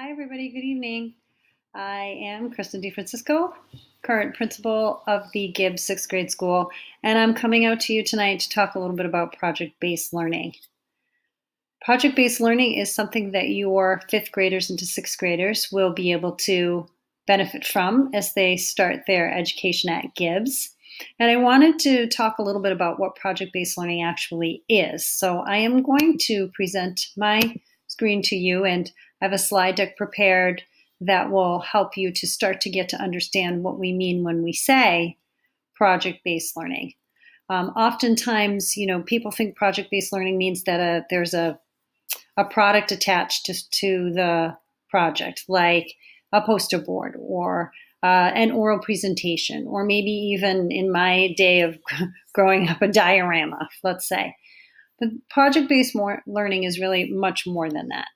Hi, everybody. Good evening. I am Kristen DeFrancisco, current principal of the Gibbs sixth grade school, and I'm coming out to you tonight to talk a little bit about project based learning. Project based learning is something that your fifth graders into sixth graders will be able to benefit from as they start their education at Gibbs. And I wanted to talk a little bit about what project based learning actually is. So I am going to present my screen to you and I have a slide deck prepared that will help you to start to get to understand what we mean when we say project-based learning. Um, oftentimes, you know, people think project-based learning means that a, there's a, a product attached to, to the project, like a poster board or uh, an oral presentation, or maybe even in my day of growing up, a diorama, let's say. But project-based learning is really much more than that.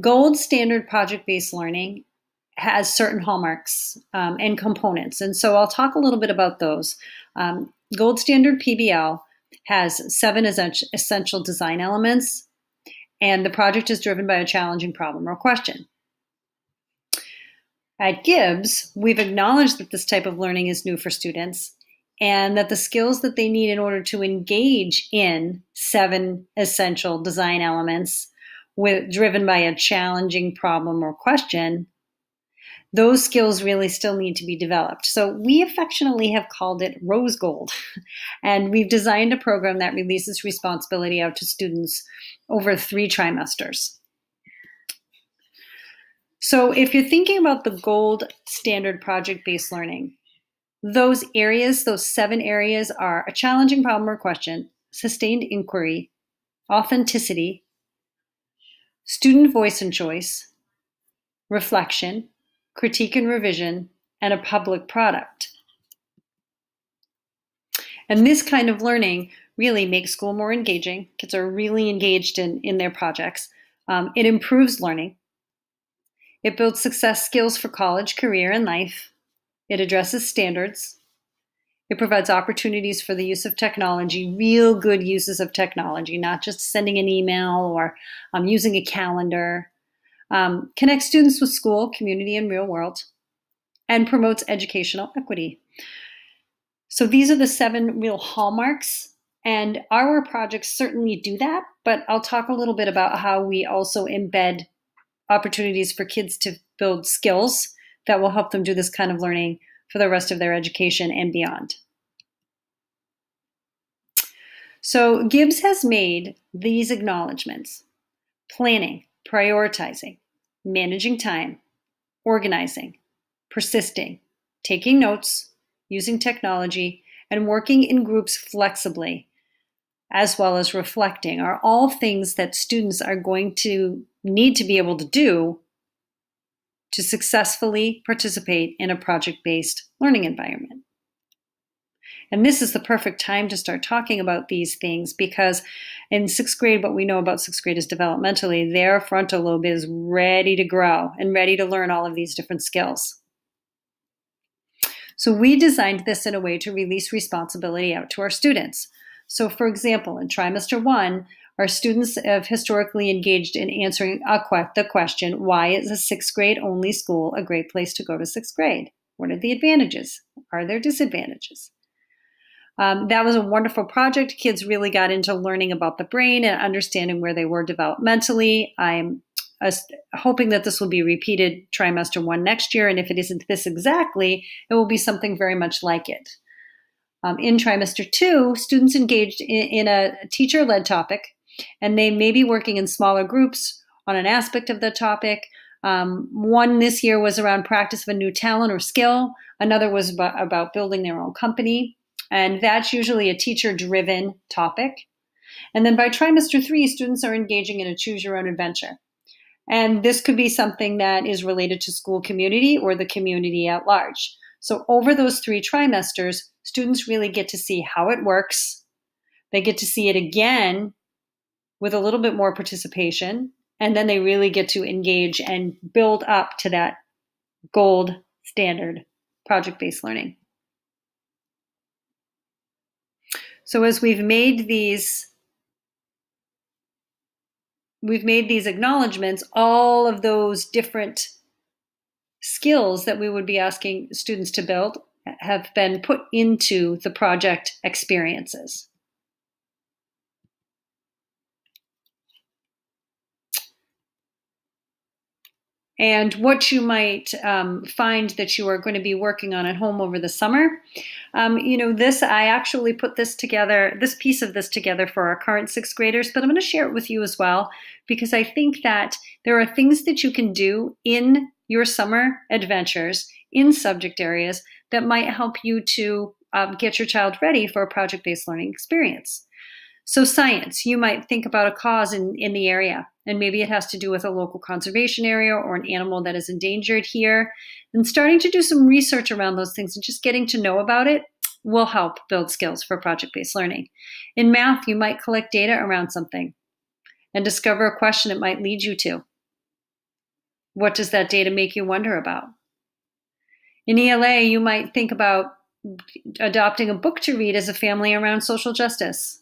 Gold standard project based learning has certain hallmarks um, and components. And so I'll talk a little bit about those. Um, Gold standard PBL has seven essential design elements, and the project is driven by a challenging problem or question. At Gibbs, we've acknowledged that this type of learning is new for students and that the skills that they need in order to engage in seven essential design elements with, driven by a challenging problem or question, those skills really still need to be developed. So we affectionately have called it rose gold. And we've designed a program that releases responsibility out to students over three trimesters. So if you're thinking about the gold standard project-based learning, those areas, those seven areas are a challenging problem or question, sustained inquiry, authenticity, student voice and choice, reflection, critique and revision, and a public product. And this kind of learning really makes school more engaging. Kids are really engaged in, in their projects. Um, it improves learning. It builds success skills for college, career, and life. It addresses standards. It provides opportunities for the use of technology, real good uses of technology, not just sending an email or um, using a calendar. Um, connects students with school, community, and real world, and promotes educational equity. So these are the seven real hallmarks, and our projects certainly do that, but I'll talk a little bit about how we also embed opportunities for kids to build skills that will help them do this kind of learning for the rest of their education and beyond. So Gibbs has made these acknowledgments planning, prioritizing, managing time, organizing, persisting, taking notes, using technology, and working in groups flexibly, as well as reflecting, are all things that students are going to need to be able to do to successfully participate in a project-based learning environment. And this is the perfect time to start talking about these things because in sixth grade, what we know about sixth grade is developmentally, their frontal lobe is ready to grow and ready to learn all of these different skills. So we designed this in a way to release responsibility out to our students. So for example, in trimester one, our students have historically engaged in answering que the question, why is a sixth grade only school a great place to go to sixth grade? What are the advantages? Are there disadvantages? Um, that was a wonderful project. Kids really got into learning about the brain and understanding where they were developmentally. I'm hoping that this will be repeated trimester one next year. And if it isn't this exactly, it will be something very much like it. Um, in trimester two, students engaged in, in a teacher led topic and they may be working in smaller groups on an aspect of the topic. Um, one this year was around practice of a new talent or skill. Another was about, about building their own company. And that's usually a teacher driven topic. And then by trimester three, students are engaging in a choose your own adventure. And this could be something that is related to school community or the community at large. So over those three trimesters, students really get to see how it works. They get to see it again with a little bit more participation. And then they really get to engage and build up to that gold standard project based learning. So as we've made these we've made these acknowledgments, all of those different skills that we would be asking students to build have been put into the project experiences. And what you might um, find that you are going to be working on at home over the summer. Um, you know, this, I actually put this together, this piece of this together for our current sixth graders, but I'm going to share it with you as well because I think that there are things that you can do in your summer adventures in subject areas that might help you to um, get your child ready for a project based learning experience. So, science, you might think about a cause in, in the area, and maybe it has to do with a local conservation area or an animal that is endangered here. And starting to do some research around those things and just getting to know about it will help build skills for project based learning. In math, you might collect data around something and discover a question it might lead you to. What does that data make you wonder about? In ELA, you might think about adopting a book to read as a family around social justice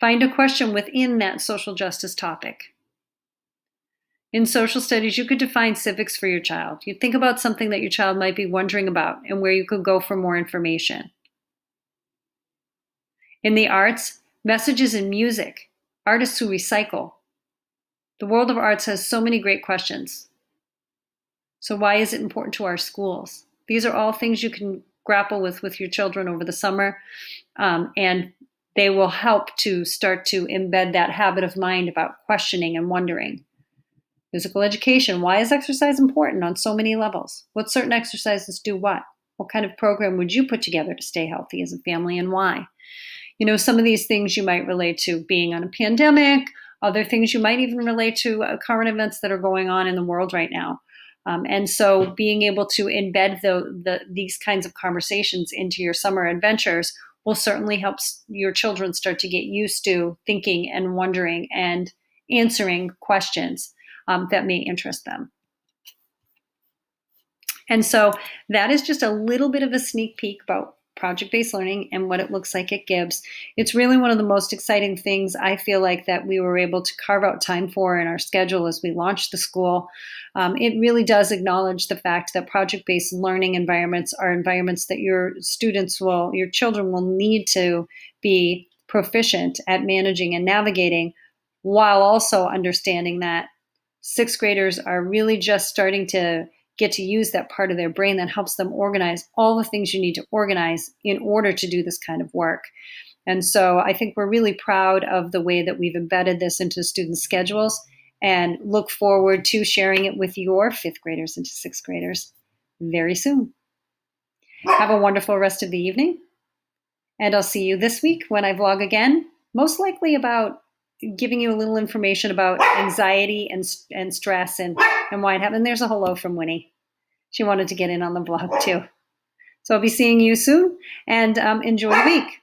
Find a question within that social justice topic. In social studies, you could define civics for your child. You think about something that your child might be wondering about and where you could go for more information. In the arts, messages in music, artists who recycle. The world of arts has so many great questions. So, why is it important to our schools? These are all things you can grapple with with your children over the summer um, and they will help to start to embed that habit of mind about questioning and wondering. Physical education. Why is exercise important on so many levels? What certain exercises do what? What kind of program would you put together to stay healthy as a family and why? You know, some of these things you might relate to being on a pandemic, other things you might even relate to uh, current events that are going on in the world right now. Um, and so being able to embed the, the, these kinds of conversations into your summer adventures will certainly help your children start to get used to thinking and wondering and answering questions um, that may interest them. And so that is just a little bit of a sneak peek about project based learning and what it looks like at Gibbs. It's really one of the most exciting things I feel like that we were able to carve out time for in our schedule as we launched the school. Um, it really does acknowledge the fact that project based learning environments are environments that your students will, your children will need to be proficient at managing and navigating while also understanding that sixth graders are really just starting to get to use that part of their brain that helps them organize all the things you need to organize in order to do this kind of work. And so I think we're really proud of the way that we've embedded this into student schedules and look forward to sharing it with your fifth graders and sixth graders very soon. Have a wonderful rest of the evening. And I'll see you this week when I vlog again, most likely about giving you a little information about anxiety and, and stress and, and why it happened. There's a hello from Winnie. She wanted to get in on the vlog too. So I'll be seeing you soon and um, enjoy the week.